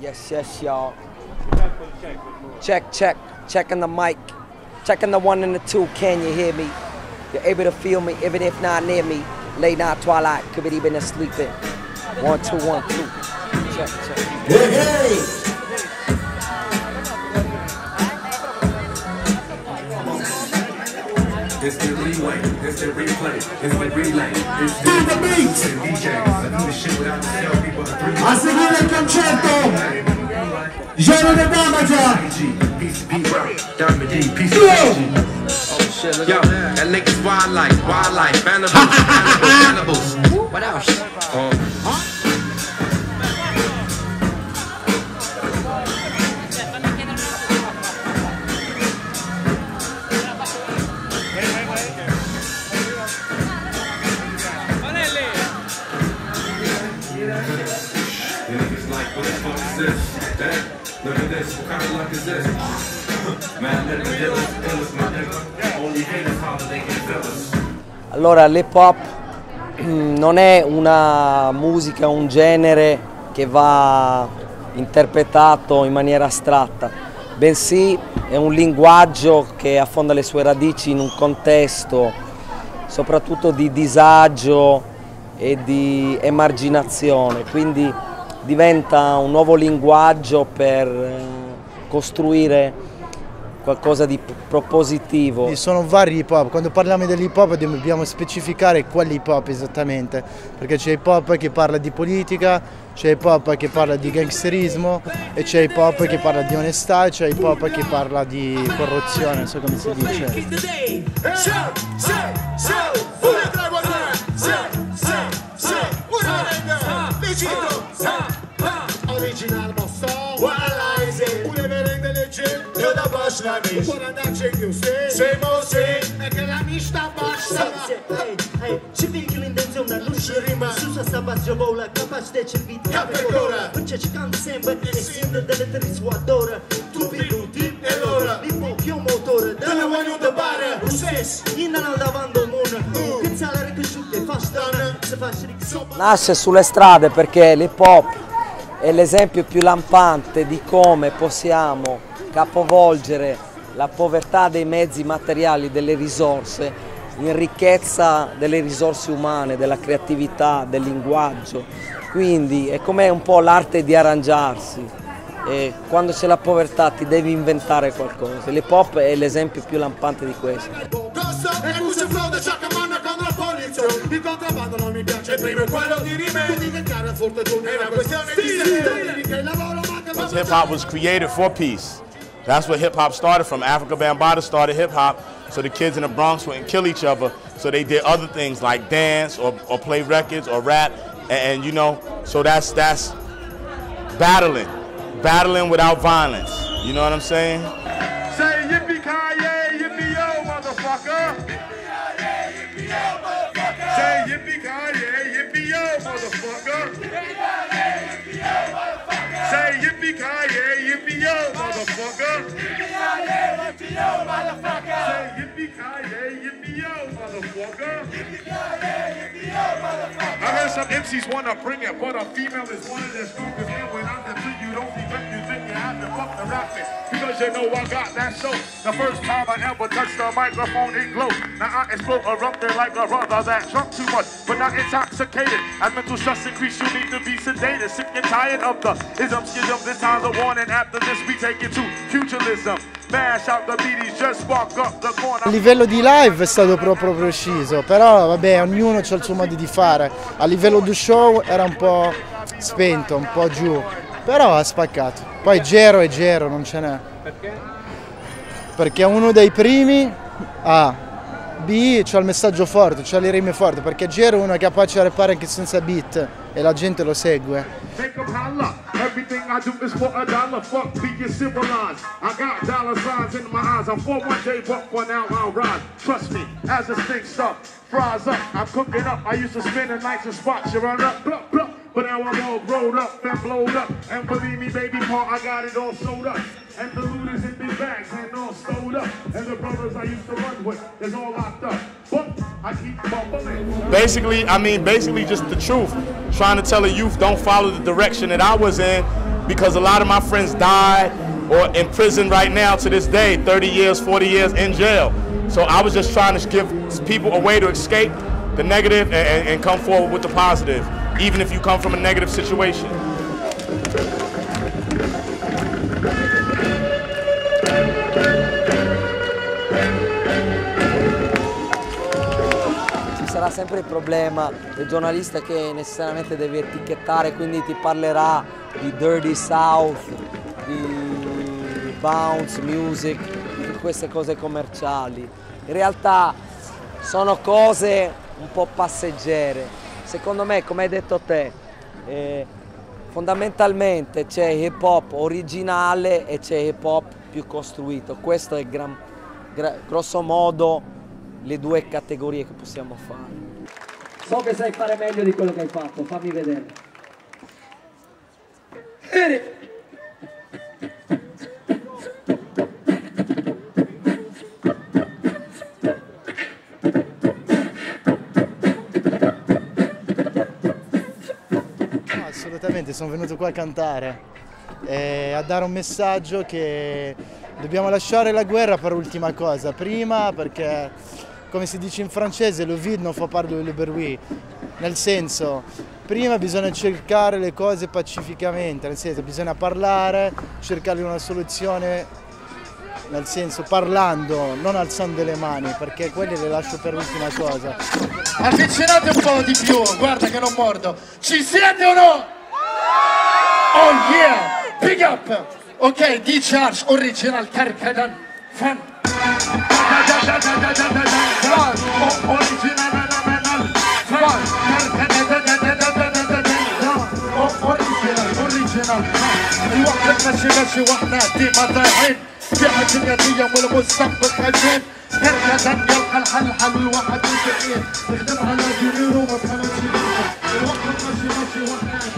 Yes, yes, y'all. Check, check, checking the mic, checking the one and the two. Can you hear me? You're able to feel me, even if not near me. Late night twilight, could be even sleeping. One, two, one, two. Check, check. Hey, hey. It's the relay, instant replay, instant relay. Instant the beat. A seguire il concerto. Giro the Damager. Yo, that nigga's wildlife, wildlife, animals, animals. What else? Um, The niggas like, what the fuck is this? That, look at this, what kind of luck is this? Man, let the dealers, dealers, my nigga. Only haters holler, they can feel us. Allora, l'hip hop mm, non è una musica, un genere che va interpretato in maniera astratta, bensì è un linguaggio che affonda le sue radici in un contesto soprattutto di disagio e di emarginazione, quindi diventa un nuovo linguaggio per eh, costruire qualcosa di propositivo. Ci sono vari hip hop, quando parliamo dell'hip hop dobbiamo specificare quali hip hop esattamente, perché c'è hip hop che parla di politica, c'è hip hop che parla di gangsterismo e c'è hip hop che parla di onestà e c'è hip hop che parla di corruzione, non so come si dice. Da başlamış Buradan çekiyorsun Seymosi Ekran işte başlama Hey, hey, civil killing them zone na lushi rima Susa sabas jovola kapaç de çevit Capecora. Înce ci can sembra e sinde delle trisuadora Tu piluti E l'ora. Lipo che un motore Dă-le oameni unde bară Uses Inna al davando mona Când ți-a recășute faci dana Se ric sopa Nasce sulle strade perché l'hip hop è l'esempio più lampante di come possiamo capovolgere la povertà dei mezzi materiali, delle risorse, in ricchezza delle risorse umane, della creatività, del linguaggio. Quindi è come un po' l'arte di arrangiarsi. E quando c'è la povertà ti devi inventare qualcosa. L'hip hop è l'esempio più lampante di questo. Il contrabbando non mi piace Primo è quello di rime Quindi che cara fortuna È una questione di stile Che il lavoro manca hip hop was created for peace. That's where hip hop started from. Africa Bambaataa started hip hop so the kids in the Bronx wouldn't kill each other. So they did other things like dance or, or play records or rap. And, and you know, so that's that's battling, battling without violence. You know what I'm saying? Yippee yo, motherfucker. Say yippee ki yippee yo, motherfucker. I heard some MCs wanna bring it, but a female is one of the stupid. And when I'm the two, you don't even you think have to fuck the rapping. Because you know I got that show. The first time I ever touched the microphone, it glowed. Now I explode, erupted like a brother that drunk too much, but not intoxicated. As mental stress increase, you need to be sedated. Sick and tired of the ism, schism. This time's a warning. After this, we take it to corner. A livello di live è stato proprio preciso, però vabbè ognuno ha il suo modo di fare. A livello di show era un po' spento, un po' giù, però ha spaccato. Poi Gero è Gero, non ce n'è. Perché? Perché è uno dei primi A. B c'ha il messaggio forte, c'ha le rime forti, perché Gero è uno che è capace a rappare anche senza beat e la gente lo segue. Everything I do is for a dollar. Fuck being civilized. I got dollar signs in my eyes. I'm for one day, but for now I'll rise. Trust me, as this thing stuff fries up, I'm cooking up. I used to spend the nights in spots. You run up, blup, blup. But now I'm all rolled up and blowed up. And believe me, baby, Paul, I got it all sold up. And the loot is in big bags and all stowed up. And the brothers I used to run with is all locked up. But I keep bubbling. Basically, I mean, basically just the truth. Trying to tell the youth don't follow the direction that I was in because a lot of my friends died or in prison right now to this day, 30 years, 40 years in jail. So I was just trying to give people a way to escape the negative and, and come forward with the positive, even if you come from a negative situation. Sarà sempre il problema del giornalista che necessariamente deve etichettare, quindi ti parlerà di Dirty South, di bounce music, di queste cose commerciali. In realtà sono cose un po' passeggere. Secondo me, come hai detto te, eh, fondamentalmente c'è hip hop originale e c'è hip hop più costruito. Questo è gran- gra- grosso modo le due categorie che possiamo fare. So che sai fare meglio di quello che hai fatto, fammi vedere. Assolutamente, sono venuto qua a cantare e a dare un messaggio che dobbiamo lasciare la guerra per ultima cosa. Prima perché, come si dice in francese, le vide non fa parlo le berui, nel senso, prima bisogna cercare le cose pacificamente, nel senso bisogna parlare, cercare una soluzione nel senso parlando, non alzando delle mani, perché quelle le lascio per ultima cosa. Avvicinate un po' di più, guarda che non mordo. Ci siete o no? Oh yeah! Big up! Ok, D-Charge, original Karkadan. Fan. الوقت ماشي ماشي وإحنا ديما ضايعين فيها الدنيا والمستقبل يلقى الحل حل على وما الوقت ماشي ماشي وإحنا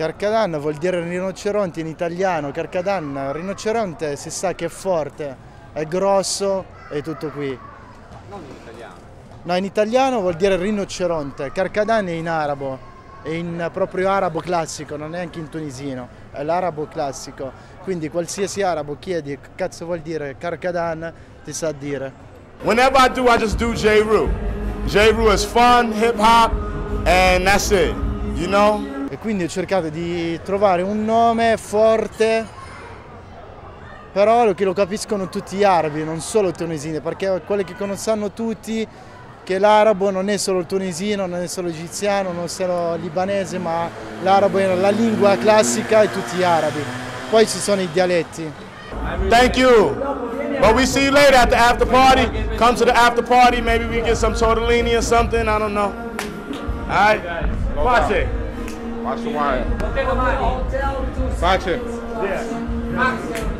Carcadan vuol dire rinoceronte in italiano, Carcadan, rinoceronte si sa che è forte, è grosso e tutto qui. Non in italiano. No, in italiano vuol dire rinoceronte, Carcadan è in arabo, è in proprio arabo classico, non è anche in tunisino, è l'arabo classico. Quindi qualsiasi arabo chiedi che cazzo vuol dire Carcadan, ti sa dire. Whenever I do, I just do J. Rue. J. Rue is fun, hip hop, and that's it. You know? E quindi ho cercato di trovare un nome forte, però che lo capiscono tutti gli arabi, non solo i tunisini, perché quelli che conoscono tutti che l'arabo non è solo il tunisino, non è solo egiziano, non è solo libanese, ma l'arabo è la lingua classica di tutti gli arabi. Poi ci sono i dialetti. Thank you. But we see you later at the after party. Come to the after party. Maybe we get some tortellini or something. I don't know. All right. Pace. Watch the wire. Watch it. Yeah.